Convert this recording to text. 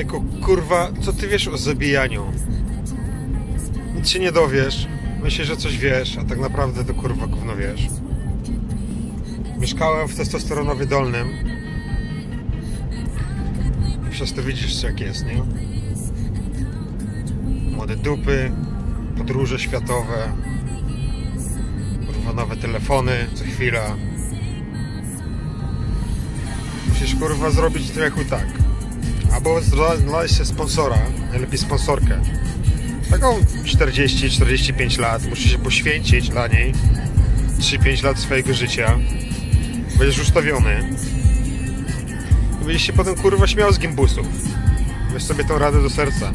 Eko, kurwa, co ty wiesz o zabijaniu? Nic się nie dowiesz. Myślisz, że coś wiesz, a tak naprawdę to kurwa gówno wiesz. Mieszkałem w testosteronowie dolnym. Przez to widzisz, jak jest, nie? Młode dupy, podróże światowe, kurwa nowe telefony co chwila. Musisz kurwa zrobić to jakoś tak. Albo zna- znaleźć się sponsora, najlepiej sponsorkę. Taką 40-45 lat, musisz się poświęcić dla niej. 3-5 lat swojego życia. Będziesz ustawiony. I będziesz się potem kurwa śmiał z gimbusów. Weź sobie tą radę do serca.